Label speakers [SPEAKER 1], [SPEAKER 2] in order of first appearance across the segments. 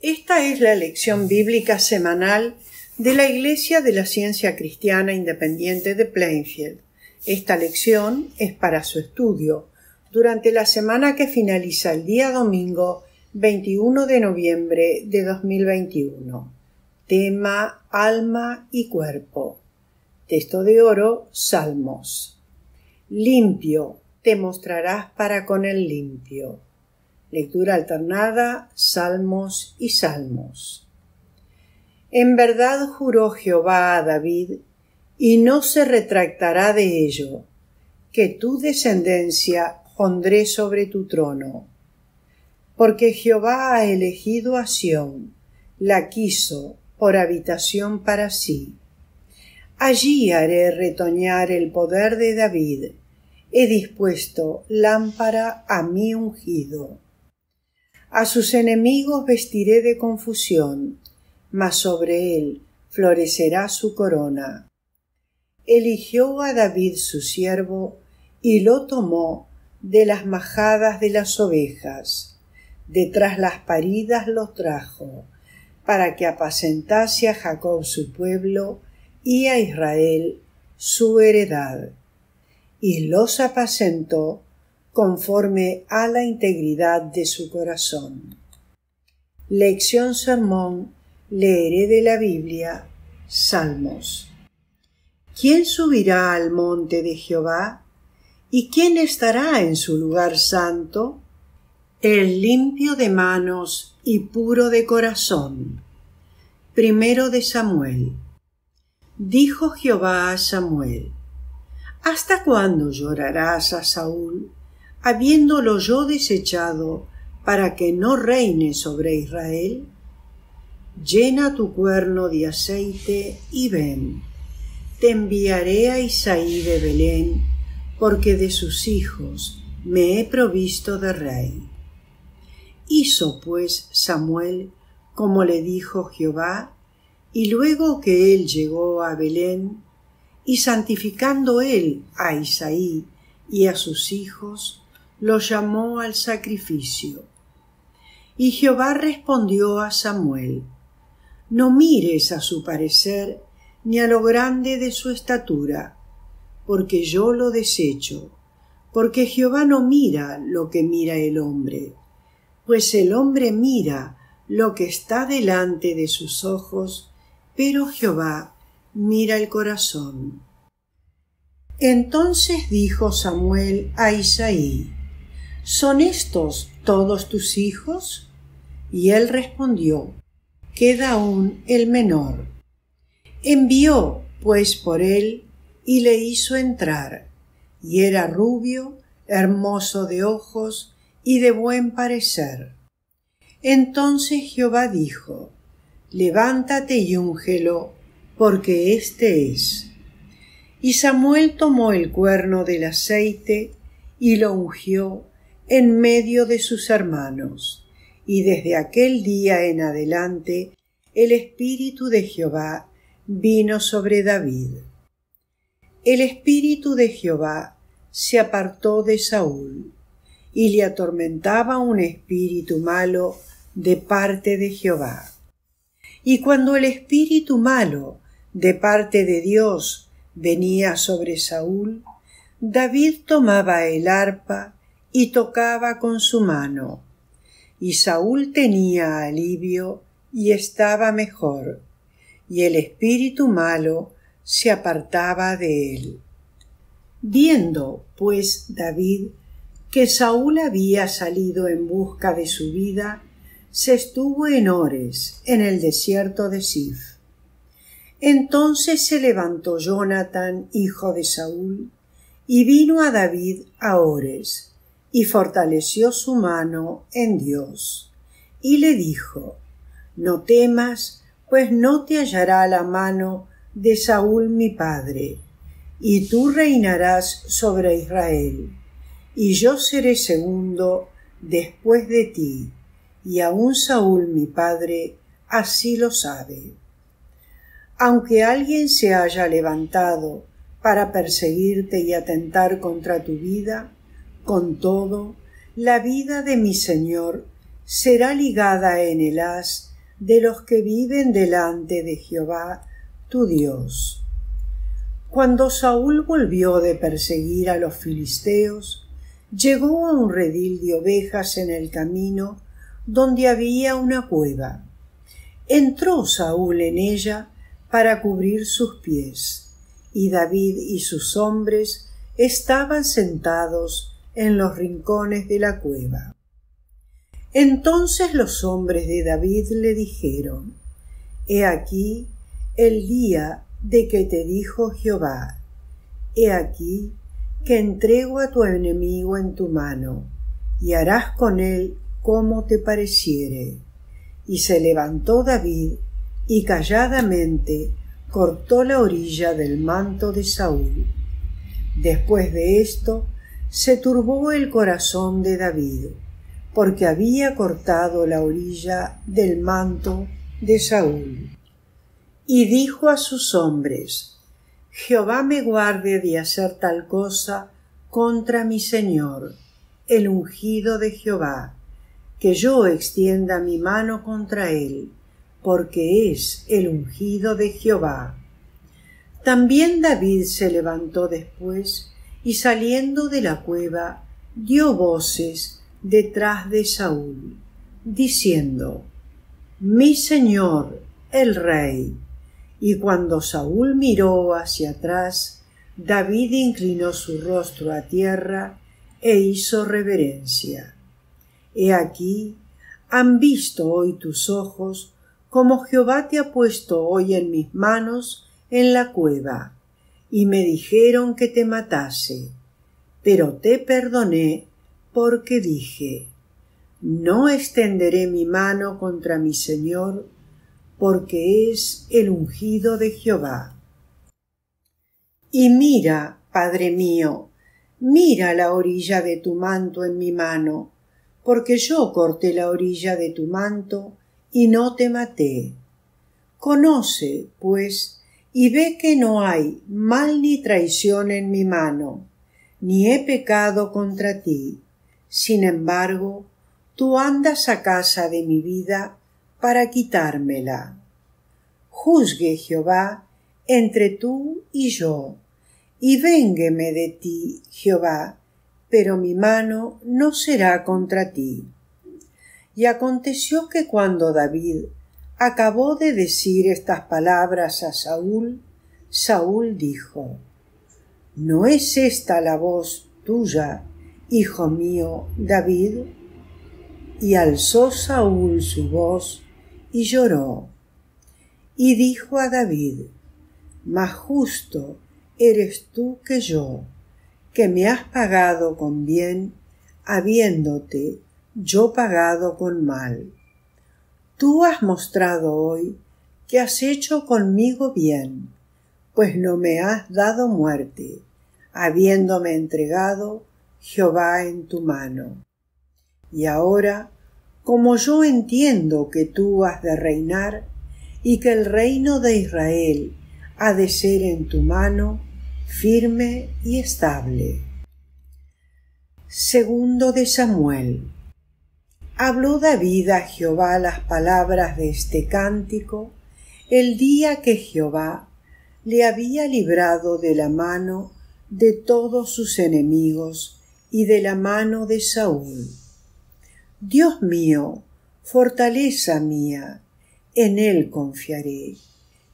[SPEAKER 1] Esta es la lección bíblica semanal de la Iglesia de la Ciencia Cristiana Independiente de Plainfield. Esta lección es para su estudio durante la semana que finaliza el día domingo 21 de noviembre de 2021. Tema Alma y Cuerpo. Texto de oro Salmos. Limpio te mostrarás para con el limpio. Lectura alternada Salmos y Salmos. En verdad juró Jehová a David, y no se retractará de ello, que tu descendencia pondré sobre tu trono. Porque Jehová ha elegido a Sión, la quiso por habitación para sí. Allí haré retoñar el poder de David, he dispuesto lámpara a mi ungido. A sus enemigos vestiré de confusión, mas sobre él florecerá su corona. Eligió a David su siervo y lo tomó de las majadas de las ovejas. Detrás las paridas lo trajo, para que apacentase a Jacob su pueblo y a Israel su heredad. Y los apacentó conforme a la integridad de su corazón. Lección Sermón leeré de la Biblia Salmos. ¿Quién subirá al monte de Jehová? ¿Y quién estará en su lugar santo? El limpio de manos y puro de corazón. Primero de Samuel. Dijo Jehová a Samuel, ¿Hasta cuándo llorarás a Saúl, habiéndolo yo desechado, para que no reine sobre Israel? llena tu cuerno de aceite y ven. Te enviaré a Isaí de Belén, porque de sus hijos me he provisto de rey. Hizo pues Samuel como le dijo Jehová, y luego que él llegó a Belén, y santificando él a Isaí y a sus hijos, lo llamó al sacrificio. Y Jehová respondió a Samuel, no mires a su parecer ni a lo grande de su estatura, porque yo lo desecho, porque Jehová no mira lo que mira el hombre, pues el hombre mira lo que está delante de sus ojos, pero Jehová mira el corazón. Entonces dijo Samuel a Isaí, ¿Son estos todos tus hijos? Y él respondió, queda aún el menor. Envió, pues, por él y le hizo entrar, y era rubio, hermoso de ojos y de buen parecer. Entonces Jehová dijo, Levántate y úngelo, porque éste es. Y Samuel tomó el cuerno del aceite y lo ungió en medio de sus hermanos y desde aquel día en adelante el Espíritu de Jehová vino sobre David. El Espíritu de Jehová se apartó de Saúl, y le atormentaba un espíritu malo de parte de Jehová. Y cuando el espíritu malo de parte de Dios venía sobre Saúl, David tomaba el arpa y tocaba con su mano y Saúl tenía alivio y estaba mejor, y el espíritu malo se apartaba de él. Viendo, pues, David que Saúl había salido en busca de su vida, se estuvo en Ores, en el desierto de Sif. Entonces se levantó Jonathan, hijo de Saúl, y vino a David a Ores, y fortaleció su mano en Dios. Y le dijo, No temas, pues no te hallará la mano de Saúl mi padre, y tú reinarás sobre Israel, y yo seré segundo después de ti, y aun Saúl mi padre así lo sabe. Aunque alguien se haya levantado para perseguirte y atentar contra tu vida, con todo, la vida de mi Señor será ligada en el haz de los que viven delante de Jehová tu Dios. Cuando Saúl volvió de perseguir a los filisteos, llegó a un redil de ovejas en el camino donde había una cueva. Entró Saúl en ella para cubrir sus pies, y David y sus hombres estaban sentados en los rincones de la cueva. Entonces los hombres de David le dijeron, He aquí el día de que te dijo Jehová, He aquí que entrego a tu enemigo en tu mano, y harás con él como te pareciere. Y se levantó David, y calladamente cortó la orilla del manto de Saúl. Después de esto, se turbó el corazón de David, porque había cortado la orilla del manto de Saúl y dijo a sus hombres, Jehová me guarde de hacer tal cosa contra mi Señor, el ungido de Jehová, que yo extienda mi mano contra él, porque es el ungido de Jehová. También David se levantó después y saliendo de la cueva dio voces detrás de Saúl, diciendo, Mi Señor, el Rey. Y cuando Saúl miró hacia atrás, David inclinó su rostro a tierra e hizo reverencia. He aquí, han visto hoy tus ojos como Jehová te ha puesto hoy en mis manos en la cueva, y me dijeron que te matase, pero te perdoné porque dije, no extenderé mi mano contra mi Señor, porque es el ungido de Jehová. Y mira, Padre mío, mira la orilla de tu manto en mi mano, porque yo corté la orilla de tu manto y no te maté. Conoce, pues, y ve que no hay mal ni traición en mi mano, ni he pecado contra ti. Sin embargo, tú andas a casa de mi vida para quitármela. Juzgue Jehová entre tú y yo, y véngueme de ti, Jehová, pero mi mano no será contra ti. Y aconteció que cuando David acabó de decir estas palabras a Saúl, Saúl dijo, ¿No es esta la voz tuya, hijo mío, David? Y alzó Saúl su voz y lloró. Y dijo a David, Más justo eres tú que yo, que me has pagado con bien, habiéndote yo pagado con mal. Tú has mostrado hoy que has hecho conmigo bien, pues no me has dado muerte, habiéndome entregado Jehová en tu mano. Y ahora como yo entiendo que tú has de reinar y que el reino de Israel ha de ser en tu mano firme y estable. Segundo de Samuel. Habló David a Jehová las palabras de este cántico. El día que Jehová le había librado de la mano de todos sus enemigos y de la mano de Saúl. Dios mío, fortaleza mía, en Él confiaré,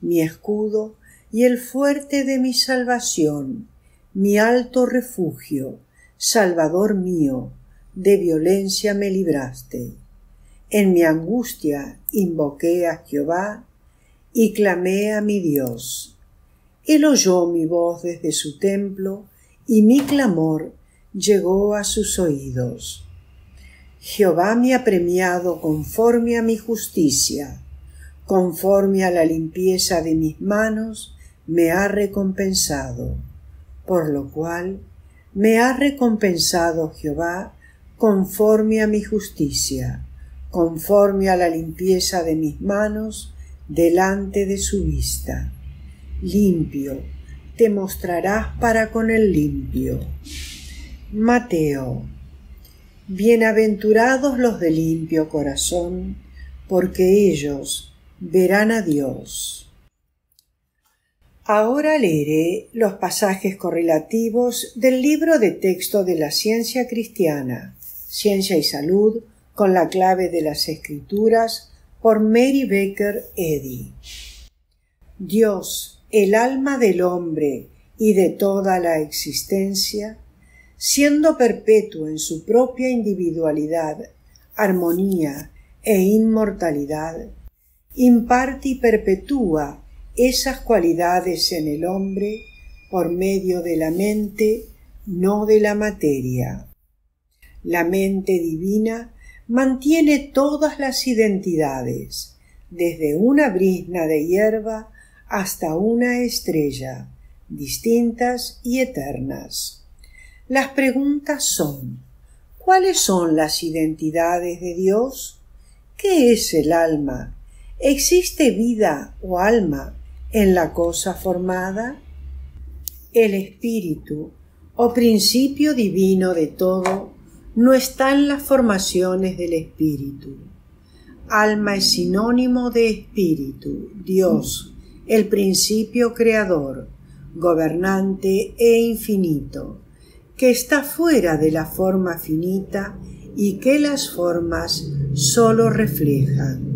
[SPEAKER 1] mi escudo y el fuerte de mi salvación, mi alto refugio, Salvador mío, de violencia me libraste. En mi angustia invoqué a Jehová y clamé a mi Dios. Él oyó mi voz desde su templo y mi clamor llegó a sus oídos. Jehová me ha premiado conforme a mi justicia, conforme a la limpieza de mis manos, me ha recompensado, por lo cual me ha recompensado Jehová conforme a mi justicia, conforme a la limpieza de mis manos, delante de su vista. Limpio, te mostrarás para con el limpio. Mateo Bienaventurados los de limpio corazón, porque ellos verán a Dios. Ahora leeré los pasajes correlativos del libro de texto de la ciencia cristiana, Ciencia y Salud, con la clave de las Escrituras, por Mary Baker Eddy. Dios, el alma del hombre y de toda la existencia, siendo perpetuo en su propia individualidad, armonía e inmortalidad, imparte y perpetúa esas cualidades en el hombre por medio de la mente, no de la materia. La mente divina mantiene todas las identidades, desde una brizna de hierba hasta una estrella, distintas y eternas. Las preguntas son ¿Cuáles son las identidades de Dios? ¿Qué es el alma? ¿Existe vida o alma en la cosa formada? El espíritu, o principio divino de todo, no está en las formaciones del espíritu. Alma es sinónimo de espíritu, Dios, el principio creador, gobernante e infinito, que está fuera de la forma finita y que las formas sólo reflejan.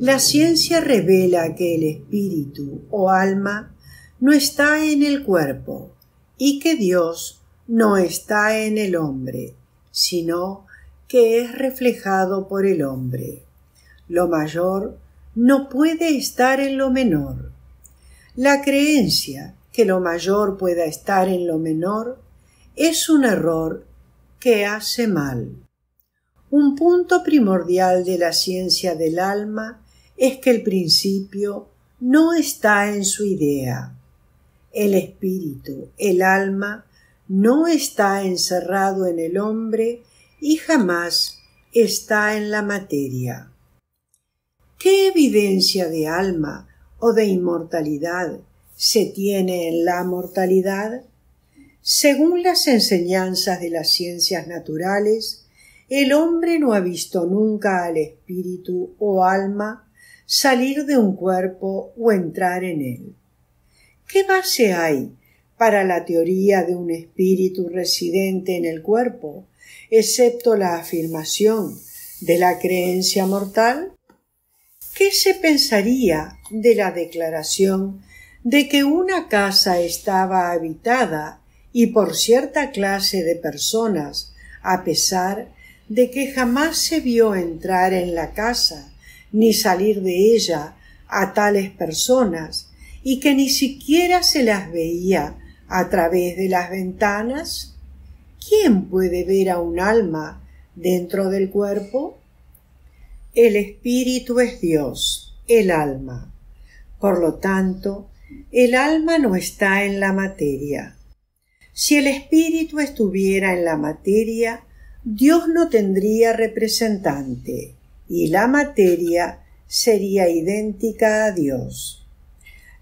[SPEAKER 1] La ciencia revela que el espíritu o alma no está en el cuerpo y que Dios no está en el hombre, sino que es reflejado por el hombre. Lo mayor no puede estar en lo menor. La creencia que lo mayor pueda estar en lo menor es un error que hace mal. Un punto primordial de la ciencia del alma es que el principio no está en su idea. El espíritu, el alma, no está encerrado en el hombre y jamás está en la materia. ¿Qué evidencia de alma o de inmortalidad se tiene en la mortalidad? Según las enseñanzas de las ciencias naturales, el hombre no ha visto nunca al espíritu o alma salir de un cuerpo o entrar en él. ¿Qué base hay para la teoría de un espíritu residente en el cuerpo, excepto la afirmación de la creencia mortal? ¿Qué se pensaría de la declaración de que una casa estaba habitada y por cierta clase de personas, a pesar de que jamás se vio entrar en la casa ni salir de ella a tales personas y que ni siquiera se las veía a través de las ventanas? ¿Quién puede ver a un alma dentro del cuerpo? El espíritu es Dios, el alma. Por lo tanto, el alma no está en la materia. Si el espíritu estuviera en la materia, Dios no tendría representante y la materia sería idéntica a Dios.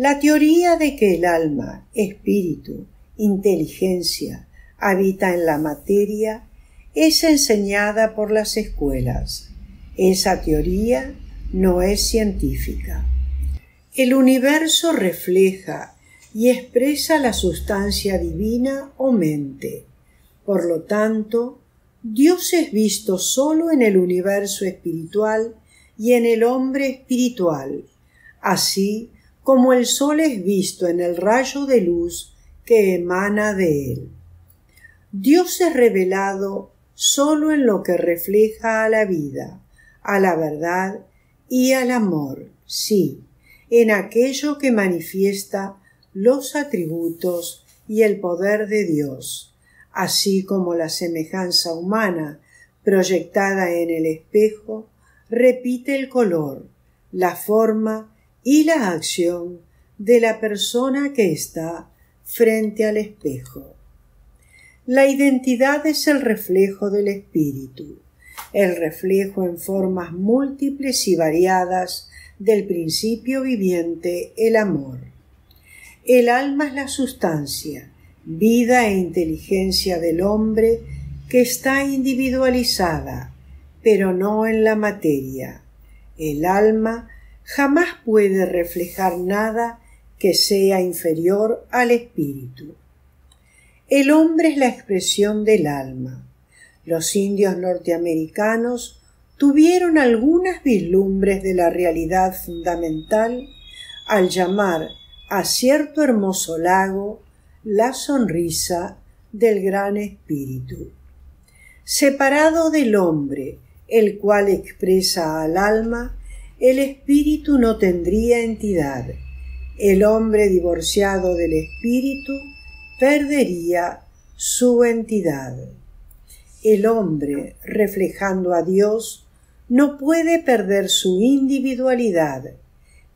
[SPEAKER 1] La teoría de que el alma, espíritu, inteligencia habita en la materia es enseñada por las escuelas. Esa teoría no es científica. El universo refleja y expresa la sustancia divina o mente. Por lo tanto, Dios es visto sólo en el universo espiritual y en el hombre espiritual, así como el sol es visto en el rayo de luz que emana de él. Dios es revelado sólo en lo que refleja a la vida, a la verdad y al amor, sí, en aquello que manifiesta los atributos y el poder de Dios así como la semejanza humana proyectada en el espejo repite el color, la forma y la acción de la persona que está frente al espejo. La identidad es el reflejo del espíritu, el reflejo en formas múltiples y variadas del principio viviente, el amor. El alma es la sustancia, vida e inteligencia del hombre que está individualizada, pero no en la materia. El alma jamás puede reflejar nada que sea inferior al espíritu. El hombre es la expresión del alma. Los indios norteamericanos tuvieron algunas vislumbres de la realidad fundamental al llamar a cierto hermoso lago la sonrisa del gran espíritu. Separado del hombre, el cual expresa al alma, el espíritu no tendría entidad. El hombre divorciado del espíritu perdería su entidad. El hombre, reflejando a Dios, no puede perder su individualidad,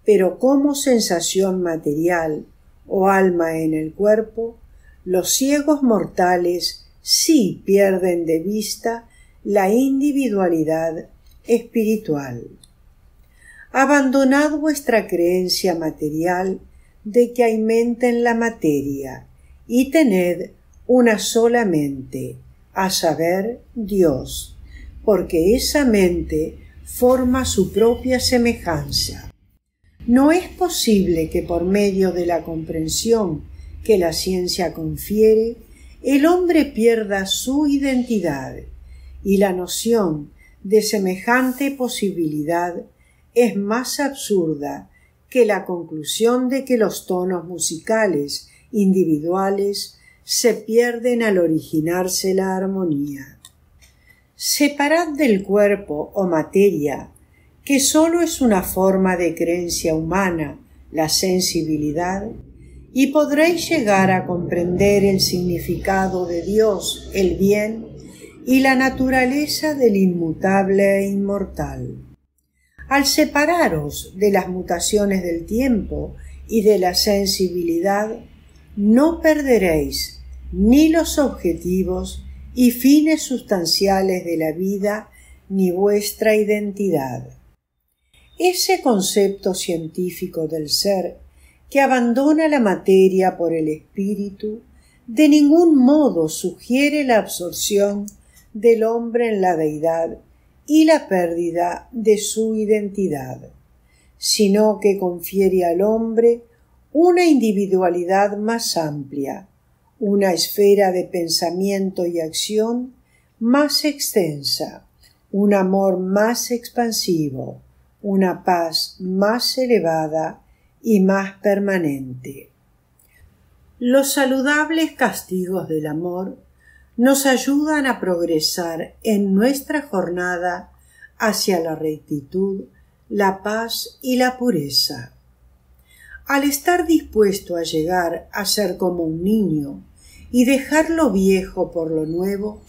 [SPEAKER 1] pero como sensación material o alma en el cuerpo, los ciegos mortales sí pierden de vista la individualidad espiritual. Abandonad vuestra creencia material de que hay mente en la materia y tened una sola mente, a saber, Dios, porque esa mente forma su propia semejanza. No es posible que por medio de la comprensión que la ciencia confiere, el hombre pierda su identidad y la noción de semejante posibilidad es más absurda que la conclusión de que los tonos musicales individuales se pierden al originarse la armonía. Separad del cuerpo o materia que sólo es una forma de creencia humana, la sensibilidad, y podréis llegar a comprender el significado de Dios, el bien, y la naturaleza del inmutable e inmortal. Al separaros de las mutaciones del tiempo y de la sensibilidad, no perderéis ni los objetivos y fines sustanciales de la vida ni vuestra identidad. Ese concepto científico del ser que abandona la materia por el espíritu de ningún modo sugiere la absorción del hombre en la deidad y la pérdida de su identidad, sino que confiere al hombre una individualidad más amplia, una esfera de pensamiento y acción más extensa, un amor más expansivo, una paz más elevada y más permanente. Los saludables castigos del amor nos ayudan a progresar en nuestra jornada hacia la rectitud, la paz y la pureza. Al estar dispuesto a llegar a ser como un niño y dejar lo viejo por lo nuevo,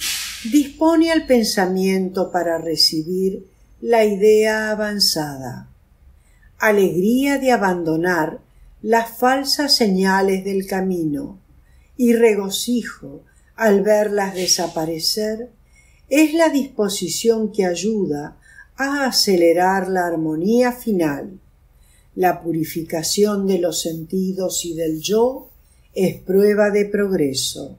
[SPEAKER 1] dispone al pensamiento para recibir la idea avanzada, alegría de abandonar las falsas señales del camino y regocijo al verlas desaparecer es la disposición que ayuda a acelerar la armonía final. La purificación de los sentidos y del yo es prueba de progreso.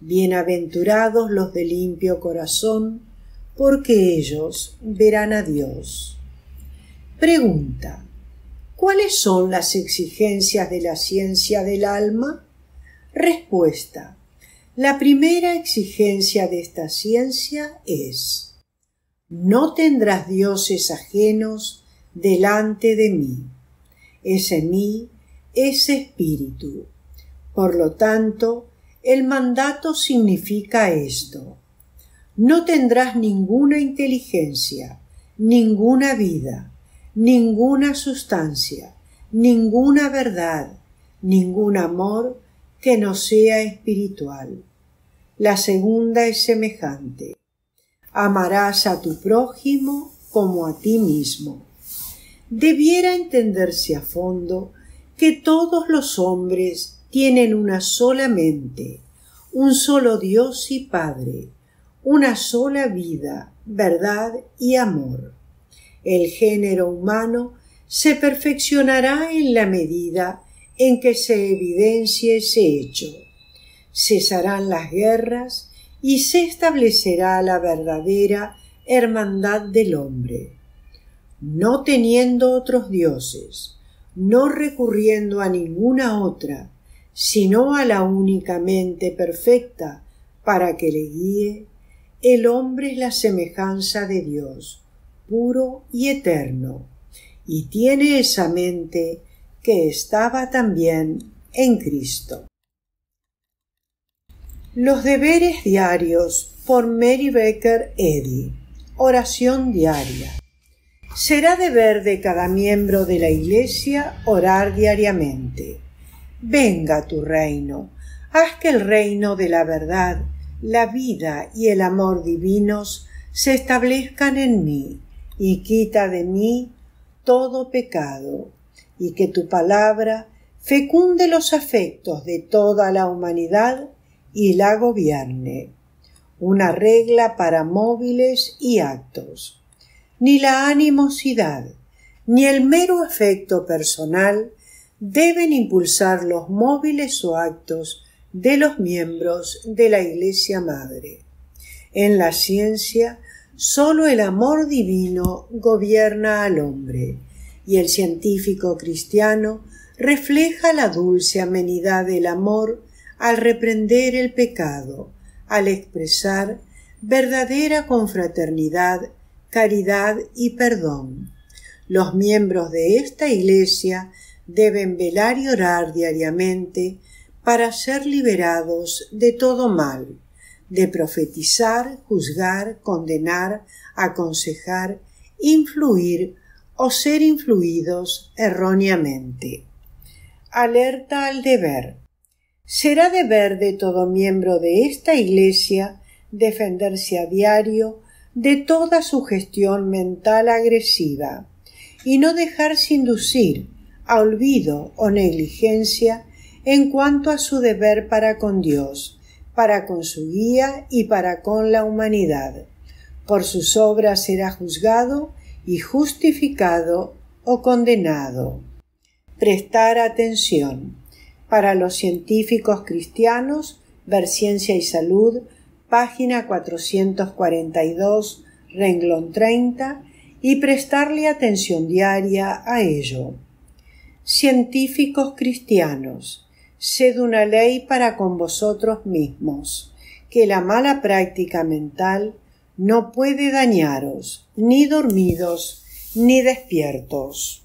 [SPEAKER 1] Bienaventurados los de limpio corazón, porque ellos verán a Dios. Pregunta. ¿Cuáles son las exigencias de la ciencia del alma? Respuesta. La primera exigencia de esta ciencia es No tendrás dioses ajenos delante de mí. Ese mí es espíritu. Por lo tanto, el mandato significa esto no tendrás ninguna inteligencia, ninguna vida, ninguna sustancia, ninguna verdad, ningún amor que no sea espiritual. La segunda es semejante. Amarás a tu prójimo como a ti mismo. Debiera entenderse a fondo que todos los hombres tienen una sola mente, un solo Dios y Padre, una sola vida, verdad y amor. El género humano se perfeccionará en la medida en que se evidencie ese hecho. Cesarán las guerras y se establecerá la verdadera hermandad del hombre. no teniendo otros dioses, no recurriendo a ninguna otra, sino a la únicamente perfecta para que le guíe, el hombre es la semejanza de Dios, puro y eterno, y tiene esa mente que estaba también en Cristo. Los deberes diarios por Mary Baker Eddy. Oración diaria. Será deber de cada miembro de la Iglesia orar diariamente. Venga tu reino, haz que el reino de la verdad, la vida y el amor divinos se establezcan en mí, y quita de mí todo pecado, y que tu palabra fecunde los afectos de toda la humanidad y la gobierne. Una regla para móviles y actos. Ni la animosidad, ni el mero afecto personal deben impulsar los móviles o actos de los miembros de la Iglesia Madre. En la ciencia, sólo el amor divino gobierna al hombre, y el científico cristiano refleja la dulce amenidad del amor al reprender el pecado, al expresar verdadera confraternidad, caridad y perdón. Los miembros de esta Iglesia deben velar y orar diariamente para ser liberados de todo mal, de profetizar, juzgar, condenar, aconsejar, influir o ser influidos erróneamente. Alerta al deber será deber de todo miembro de esta Iglesia defenderse a diario de toda sugestión mental agresiva y no dejarse inducir a olvido o negligencia en cuanto a su deber para con Dios, para con su guía y para con la humanidad. Por sus obras será juzgado y justificado o condenado. Prestar atención para los científicos cristianos, ver Ciencia y Salud, página 442, renglón 30, y prestarle atención diaria a ello. Científicos cristianos, sed una ley para con vosotros mismos, que la mala práctica mental no puede dañaros, ni dormidos, ni despiertos.